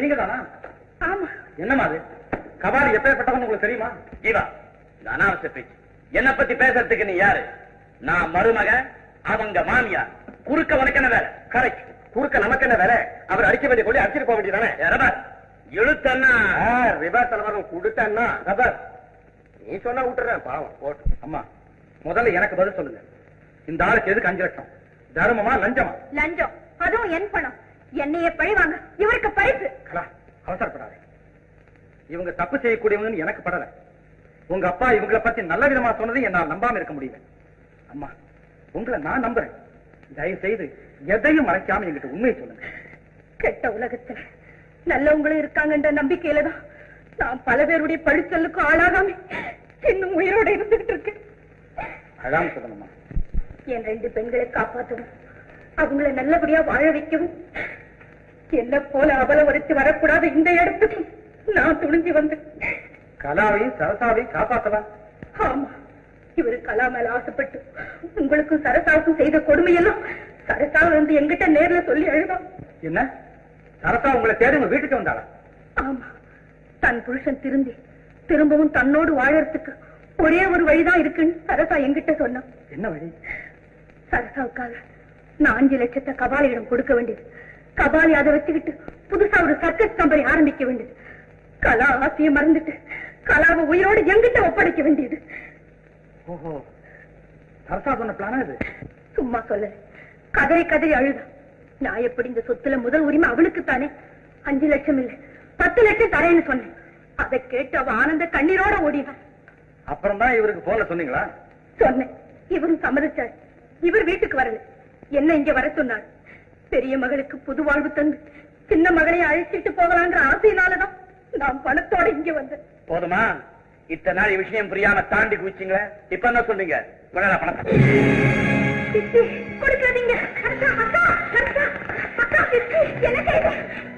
நீங்க தானா ஆமா. என்னமா அது? கபாலி எப்பேற்பட்டவன் உங்களுக்கு தெரியுமா? ஜீவா அனாவசிய பேச்சு. என்ன பத்தி பேசுறதுக்கு நீ யாரு? நான் மருமக அவங்க மாமியார். குறுக்க உனக்கு என்ன வேலை? கரெக்ட் குறுக்க நமக்கு என்ன வேலை? அவர் அடிக்க வேண்டிய கொடி அடிச்சிட்டு போக வேண்டியதானே? ரபர் இழுத்தன்னா ரிவர்ஸ் தலைவரம் கொடுத்தேன்னா ரப்பர் நீ சொன்னா விட்டுறேன் பாவம் போட்டு. அம்மா முதல்ல எனக்கு பதில் சொல்லுங்க. இந்த ஆளுக்கு எதுக்கு அஞ்சு லட்சம்? தர்மமா லஞ்சமா? லஞ்சம். அதுவும் என் பணம். என்னைய பழிவாங்க. இவருக்கு பரிசு கலா அவசரப்படாத. இவங்க தப்பு செய்யக்கூடியவங்கன்னு எனக்கு படல. உங்க அப்பா இவங்களை பத்தி நல்ல விதமா சொன்னதை என்னால் நம்பாம இருக்க முடியல. அம்மா உங்களை நான் நம்புறேன். தயவு செய்து எதையும் மறைக்காம என்கிட்ட உண்மையை சொல்லுங்க. கெட்ட உலகத்துல நல்லவங்களும் இருக்காங்கன்ற நம்பிக்கையில தான் நான் பல பேருடைய பழிச்சொல்லுக்கு ஆளாகாம இன்னும் உயிரோட இருந்துகிட்டு இருக்கேன். அழாம சொல்லணுமா? என் ரெண்டு பெண்களை காப்பாற்றவும் அவங்கள நல்லபடியா வாழ வைக்கவும் என்ன போல அவல உரைத்து வரக்கூடாத இந்த இடத்துக்கும் நான் துணிஞ்சு வந்தேன் கலாவையும் சரசாவையும் காப்பாத்தலாம் ஆமா. இவரு கலா மேல ஆசைப்பட்டு உங்களுக்கும் சரசாவுக்கும் செய்த கொடுமையெல்லாம் சரசா வந்து எங்கிட்ட நேர்ல சொல்லி அழுதான் என்ன? சரசா உங்களை தேடி உங்க வீட்டுக்கு வந்தாளா? ஆமா. தன் புருஷன் திருந்தி திரும்பவும் தன்னோடு வாழறதுக்கு ஒரே ஒரு வழிதான் இருக்குன்னு சரசா என்கிட்ட சொன்னான். என்ன வழி? சரசாவுக்காக நான் அஞ்சு லட்சத்தை கபாலியிடம் கொடுக்க வேண்டியது. கபாலி அதை வச்சுக்கிட்டு புதுசா ஒரு சர்க்கஸ் கம்பெனி ஆரம்பிக்க வேண்டியது. கலா ஆசையை மறந்துட்டு கலாவை உயிரோடு எங்கிட்ட ஒப்படைக்க வேண்டியது. ஓஹோ. சரசா சொன்ன பிளானா இது? சும்மா சொல்லல கதறி கதறி அழுதா. நான் எப்படி இந்த சொத்துல முதல் உரிமை அவளுக்கு தானே? அஞ்சு லட்சம் இல்ல பத்து லட்சம் தரேன்னு சொன்னேன். அதை கேட்டு அவ ஆனந்த கண்ணீரோட ஓடினான் அப்புறம் தான் இவருக்கு போல சொன்னீங்களா? சொன்னேன். இவரும் சம்மதிச்சார். இவர் வீட்டுக்கு வரல. என்ன இங்க வர சொன்னார்? பெரிய மகளுக்கு புது வாழ்வு தந்து சின்ன மகளை அழைச்சிட்டு போகலான்ற ஆசையினாலதான் நான் பணத்தோட இங்க வந்தேன். போதுமா? இத்தனை நாள் விஷயம் புரியாம தாண்டி குதிச்சிங்களே இப்ப என்ன சொல்றீங்க? பணத்தை சித்தி, கொடுக்காதீங்க?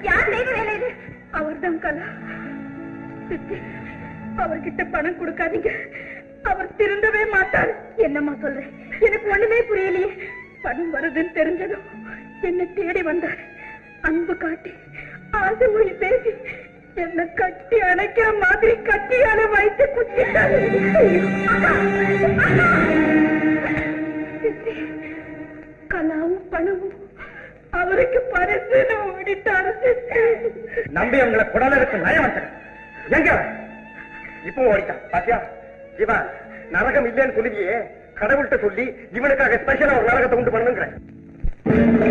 யார் செய்த வேலை இது? அவர்தான் கலா. அவர்கிட்ட பணம் கொடுக்காதீங்க. அவர் திருந்தவே மாட்டார். என்னம்மா சொல்றேன் எனக்கு ஒண்ணுமே புரியலையே. பணம் வருதுன்னு தெரிஞ்சதும் என்ன தேடி வந்தார். அன்பு காட்டி ஆசை மொழி பேசி என்ன கட்டி அணைக்கிற மாதிரி கட்டியால வைத்து குத்திட்டாரு கலாவும் பணமும் அவருக்கு பரிசு ஓடிட்டாரு நம்பி அவங்களை குடலருக்கு நயம் வந்தேன் எங்க இப்போ ஓடிட்டான். பாத்தியா? இவா நரகம் இல்லைன்னு சொல்லுவியே. கடவுள்கிட்ட சொல்லி இவனுக்காக ஸ்பெஷலா ஒரு நரகத்தை உண்டு பண்ணுங்கிறேன். Thank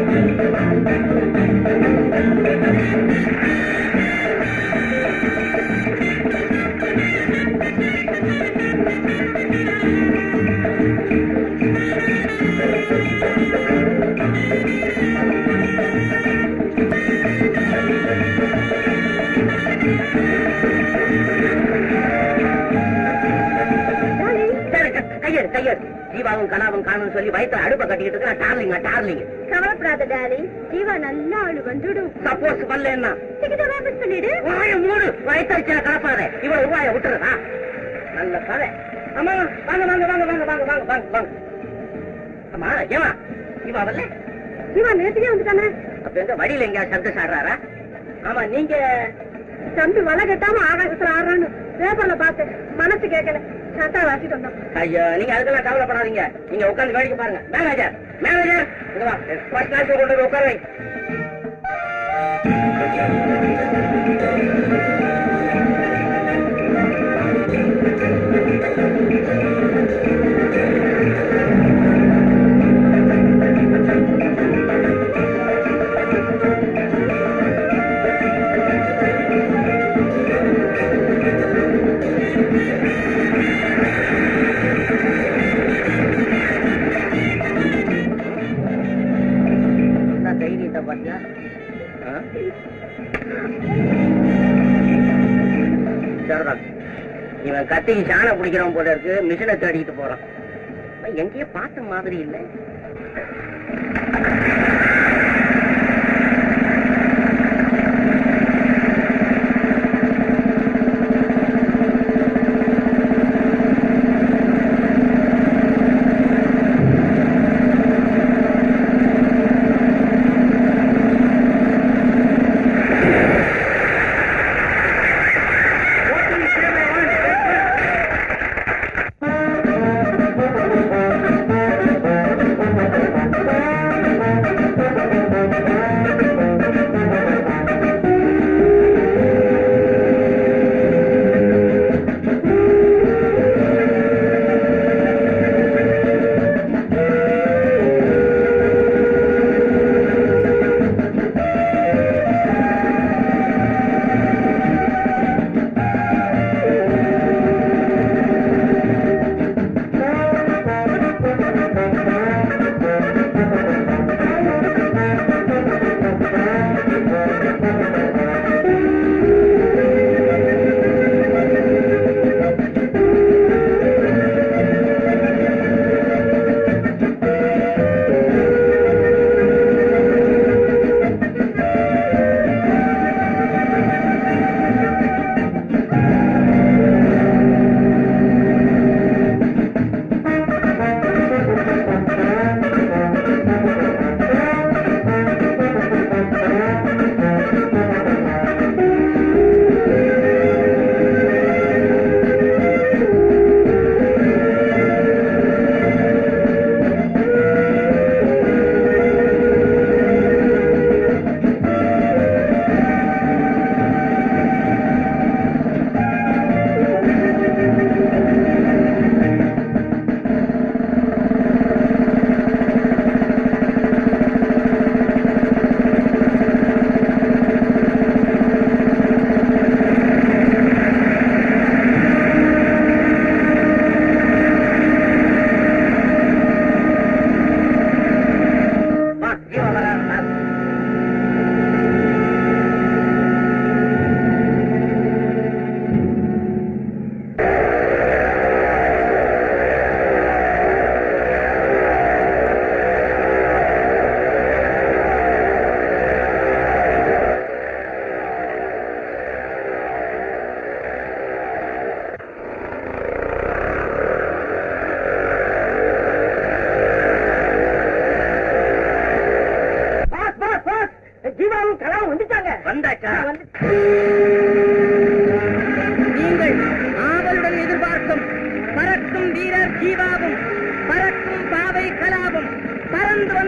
you. ஜீவாவும் கனாவும் காணும் சொல்லி வயிற்று அடுப்ப கட்டிக்கிட்டு இருக்கா டார்லிங்க கவலைப்படாத டாலி ஜீவா நல்ல ஆளு வந்துடும். சப்போஸ் வரலன்னா பண்ணிடு. வாய மூடு. வயிற்றுல கலப்பாத இவ்வளவு ரூபாய விட்டுறதா நல்ல கதை. ஆமா வாங்க வாங்க வாங்க வாங்க வாங்க வாங்க வாங்க வாங்க. ஆமா ஏமா ஜீவா வரல? ஜீவா நேரத்துக்கே வந்துட்டானே. அப்ப எங்க வழியில எங்க சந்தோஷ் ஆடுறாரா ஆமா நீங்க. தம்பி வலை கட்டாம ஆகாசத்துல ஆடுறான்னு. பேப்பர்ல பார்த்தேன் மனசு கேட்கல. ஐயோ நீங்க அதுக்கெல்லாம் கவலைப்படாதீங்க. நீங்க உட்காந்து வேடிக்கை பாருங்க. மேனேஜர் மேனேஜர் இங்க வா. ஃபர்ஸ்ட் கிளாஸ் கொண்டு உட்கார கத்திக்கு சாணம் பிடிக்கிறோம் போல இருக்கு மிஷினை தேடிட்டு போறான். எங்கேயே பார்த்த மாதிரி இல்லை.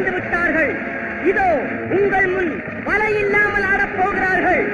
வந்து விட்டார்கள் இதோ உங்கள் முன் வலை இல்லாமல் ஆடப் போகிறார்கள்.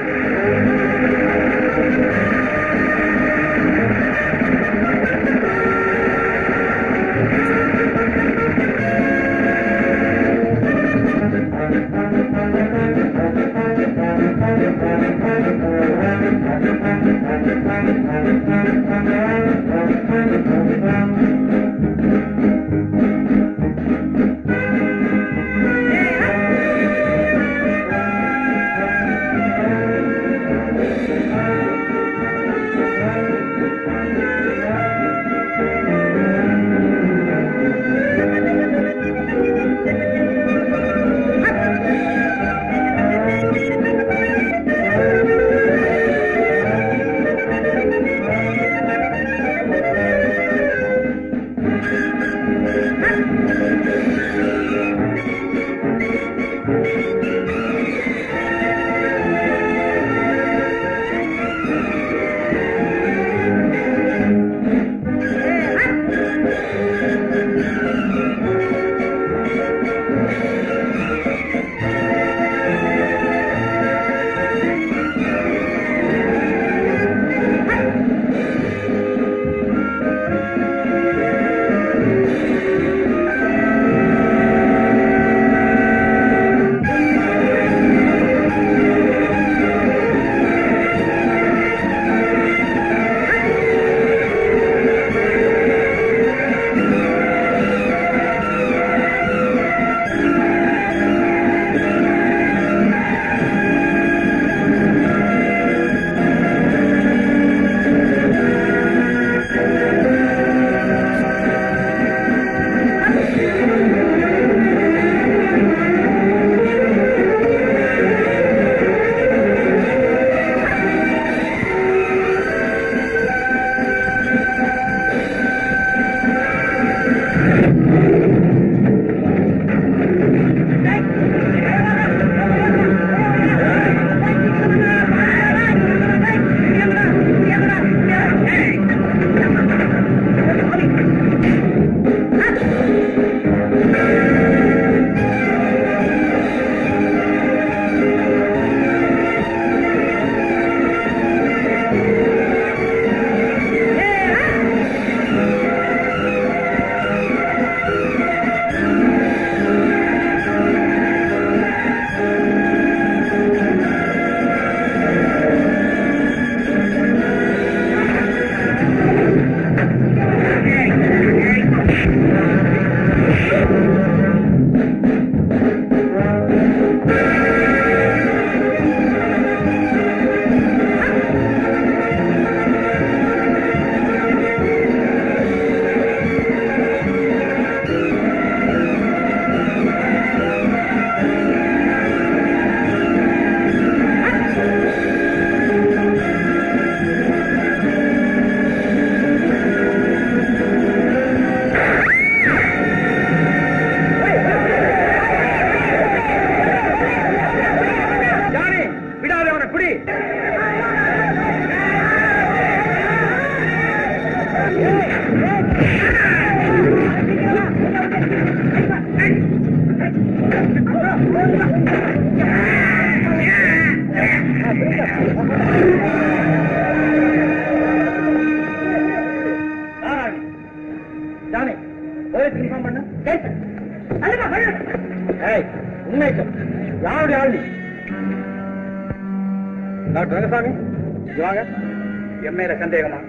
மேல சந்தேகமா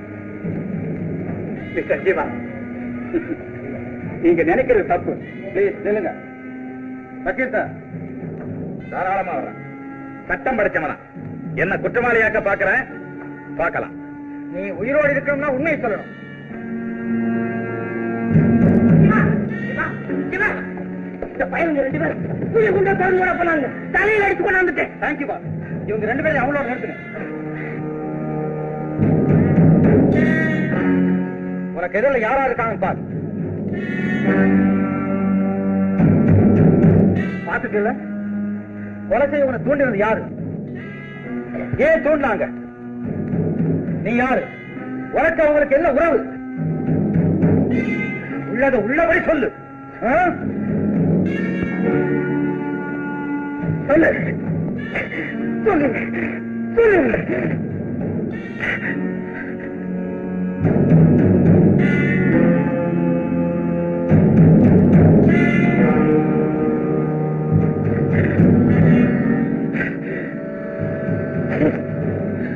மிஸ்டர் ஜீவா. நீங்க நினைக்கிறது தப்பு. பிளீஸ் நில்லுங்க. வக்கீல் சார். தாராளமா வர்றேன் சட்டம் படைச்சவனா. என்ன குற்றவாளியாக்க பாக்குறேன் பார்க்கலாம். நீ உயிரோடு இருக்கணும்னா உண்மை சொல்லணும். இந்த ரெண்டு பேரும். தலையில் குண்ட திறந்து விட அடிச்சு கொண்டாந்துட்டேன். தேங்க்யூ பா இவங்க ரெண்டு பேரும் அவங்களோட நிறுத்துங்க உனக்கு எதிரில் யாரா இருக்காங்க பாரு. பாத்துக்கல கொலை செய்ய உன தூண்டினது யாரு? ஏன் தூண்டினாங்க? நீ யாரு? உனக்கு அவங்களுக்கு என்ன உறவு? உள்ளத உள்ளபடி சொல்லு. ஆ? சொல்லு. சொல்லு. சொல்லு.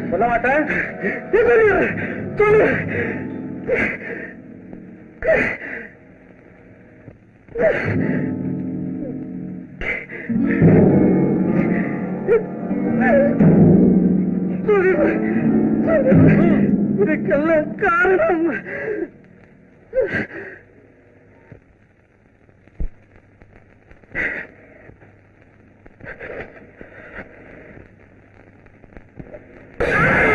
சொல்ல மாட்டேன். சொல்லு சொல்லு இதுக்கெல்லாம் காரணம். சாந்தா,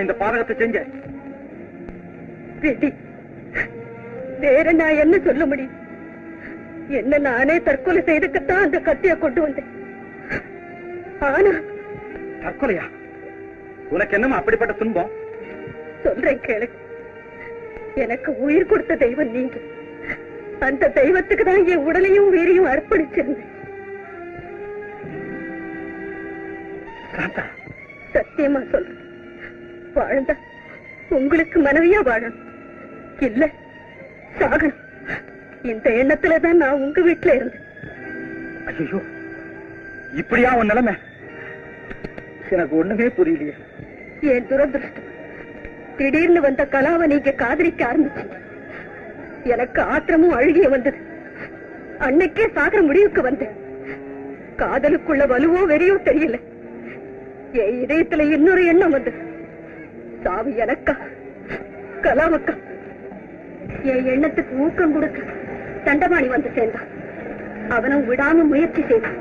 இந்த பாதகத்தை செஞ்ச. வேற நான் என்ன சொல்ல முடியும்? என்ன நானே தற்கொலை செய்துக்கத்தான் அந்த கத்திய கொண்டு வந்தேன். ஆனா தற்கொலையா? உனக்கு என்னமா அப்படிப்பட்ட துன்பம்? சொல்றேன் கேளு. எனக்கு உயிர் கொடுத்த தெய்வம் நீங்க. அந்த தெய்வத்துக்கு தான் என் உடலையும் உயிரையும் அர்ப்பணிச்சிருந்தேன். சாந்தா சத்தியமா சொல்றேன் வாழ்ந்தா உங்களுக்கு மனைவியா வாழணும். இல்ல சாகணும் இந்த எண்ணத்துல தான் நான் உங்க வீட்டுல இருந்தேன். ஐயோ இப்படியா உன் நிலைமை? எனக்கு ஒண்ணுமே புரியலையே. என் துரதிருஷ்டம். திடீர்னு வந்த கலாவை நீங்க காதலிக்க ஆரம்பிச்சீங்க எனக்கு ஆத்திரமும் அழுகிய வந்தது. அன்னைக்கே சாகர முடிவுக்கு வந்தேன். காதலுக்குள்ள வலுவோ வெறியோ தெரியல. என் இதயத்துல இன்னொரு எண்ணம் வந்து. சாவி எனக்கா? கலாமக்கா? என் எண்ணத்துக்கு ஊக்கம் கொடுக்க தண்டபாணி வந்து சேர்ந்தான். அவனும் விடாம முயற்சி செய்தான்.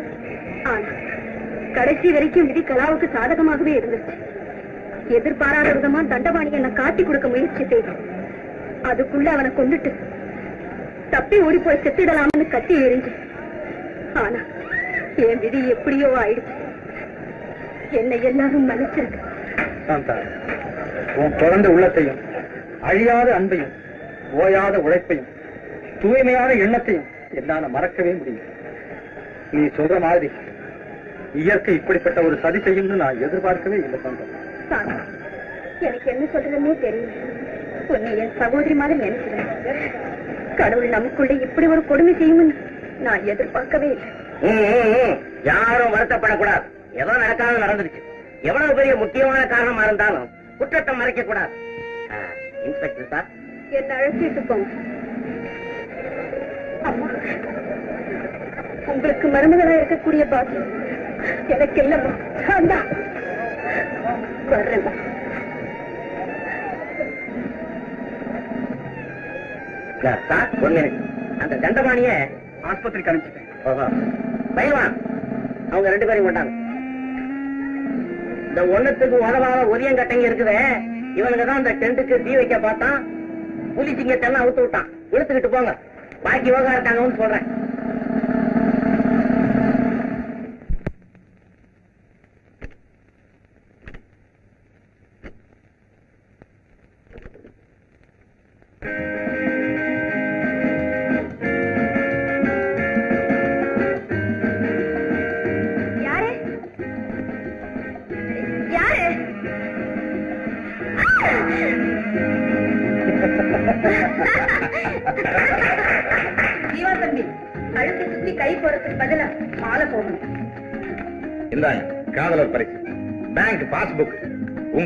ஆனா கடைசி வரைக்கும் விதி கலாவுக்கு சாதகமாகவே இருந்துச்சு. எதிர்பாராத விதமா தண்டபாணி என்ன காட்டி கொடுக்க முயற்சி செய்தான். அதுக்குள்ள அவனை கொண்டுட்டு தப்பி ஓடி போய் செத்திடலாம்னு கத்தி எறிஞ்சு ஆனா என் விதி எப்படியோ ஆயிடுச்சு. என்னை எல்லாரும் மன்னிச்சிருக்கு சாந்தா உன் குழந்தை உள்ளத்தையும் அழியாத அன்பையும் ஓயாத உழைப்பையும் தூய்மையான எண்ணத்தையும் என்னால மறக்கவே முடியும் நீ சொல்ற மாதிரி இயற்கை இப்படிப்பட்ட ஒரு சதி செய்யும்னு நான் எதிர்பார்க்கவே இல்லை சாந்தா எனக்கு என்ன சொல்றதுன்னே தெரியல. உன்னை என் சகோதரி மாதிரி நினைக்கிறேன். கடவுள் நமக்குள்ள இப்படி ஒரு கொடுமை செய்யும்னு நான் எதிர்பார்க்கவே இல்லை. யாரும் வருத்தப்படக்கூடாது. ஏதோ நடக்காத நடந்துருச்சு எவ்வளவு பெரிய முக்கியமான காரணமா இருந்தாலும் குற்றத்தை மறைக்க கூடாது. Inspector sir. என்ன அழைச்சிட்டு போங்க உங்களுக்கு மருமகளா இருக்கக்கூடிய பாக்கியம் எனக்கு இல்லம்மா. வர்றேம்மா. சார், ஒரு. அந்த தண்டபாணிய ஆஸ்பத்திரிக்கு அனுப்பிச்சிட்டேன். பயில்வான் அவங்க ரெண்டு பேரும் கொண்டாங்க. இந்த ஒண்ணத்துக்கு உதவாத ஒதியங்கட்டைங்க இருக்குதே. இவனுக்கு தான் இந்த டென்ட்டுக்கு தீ வைக்க பார்த்தான். புலி சிங்கத்தெல்லாம் அவுத்து விட்டான். இழுத்துக்கிட்டு போங்க. பாக்கி யோகா இருக்காங்கன்னு சொல்றேன்.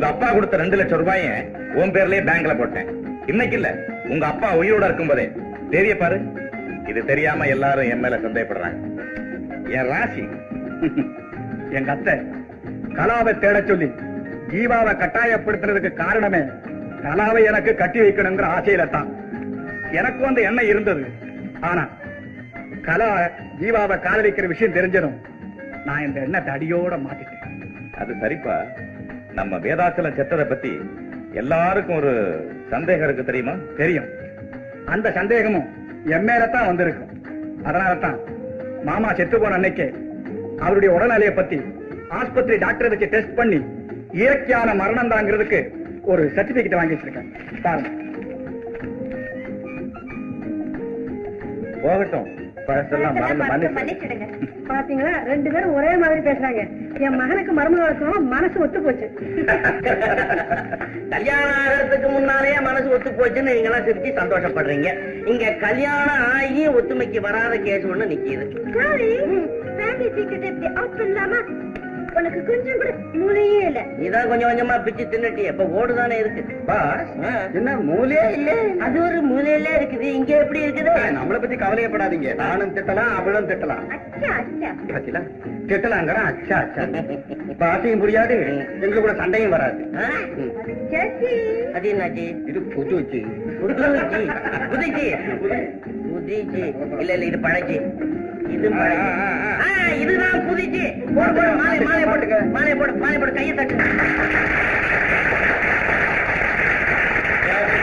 உங்க அப்பா கொடுத்த ரெண்டு லட்சம் ரூபாய உன் பேர்லயே பேங்க்ல போட்டேன். இன்னைக்கு இல்ல. உங்க அப்பா உயிரோட இருக்கும் போதே தெரிய பாரு. இது தெரியாம எல்லாரும் என் மேல சந்தேகப்படுறாங்க. என் ராசி. எங்க அத்தை. கலாவை தேட சொல்லி ஜீவாவை கட்டாயப்படுத்துறதுக்கு காரணமே கலாவை எனக்கு கட்டி வைக்கணுங்கிற ஆசையில தான். எனக்கும் அந்த எண்ணம் இருந்தது. ஆனா கலா ஜீவாவை காதலிக்கிற விஷயம் தெரிஞ்சதும் நான் இந்த எண்ணத்தை அடியோட மாட்டிட்டேன் அது சரிப்பா. நம்ம வேதாச்சலம் செத்ததை பத்தி எல்லாருக்கும் ஒரு சந்தேகம் இருக்கு தெரியுமா? தெரியும். அந்த சந்தேகமும் என் மேலத்தான் வந்திருக்கும். அதனாலதான் மாமா செத்து போன அன்னைக்கே அவருடைய உடல்நிலையை பத்தி ஆஸ்பத்திரி டாக்டர் வச்சு டெஸ்ட் பண்ணி இயற்கையான மரணம் தாங்கிறதுக்கு ஒரு சர்டிபிகேட் வாங்கி வச்சிருக்கேன். பாருங்க. போகட்டும். பழசெல்லாம் மறந்து மன்னிச்சிடுங்க பாத்தீங்களா? ரெண்டு பேரும் ஒரே மாதிரி பேசுறாங்க. என் மகனுக்கு மருமக இருக்கணும் மனசு ஒத்து போச்சு. கல்யாணம் ஆகிறதுக்கு முன்னாலே மனசு ஒத்து போச்சுன்னு நீங்க எல்லாம் சிரிச்சு சந்தோஷப்படுறீங்க. இங்க கல்யாணம் ஆகி ஒத்துமைக்கு வராத கேஸ் ஒண்ணு நிக்கிது. உனக்கு கொஞ்சம் கூட மூளையே இல்ல. இதான் கொஞ்சம் கொஞ்சமா பிச்சு தின்னுட்டு எப்ப ஓடுதானே இருக்கு. பாஸ். என்ன மூலையே இல்ல? அது ஒரு மூலையில இருக்குது. இங்க எப்படி இருக்குது? நம்மளை பத்தி கவலையப்படாதீங்க. நானும் திட்டலாம் அவளும் திட்டலாம். அச்சா அச்சா அச்சா. பாட்டியும் புரியாது எங்களுக்கு கூட சண்டையும் வராது. அது என்னாச்சு? இது புது வச்சு புதுச்சி. புதுச்சி. புதுச்சி. இல்ல இல்ல இது பழச்சி. இது இதுதான் புதுச்சி. போடு போடு மாலை மாலை போட்டு மாலை போடு மாலை போடு கையை தட்டு.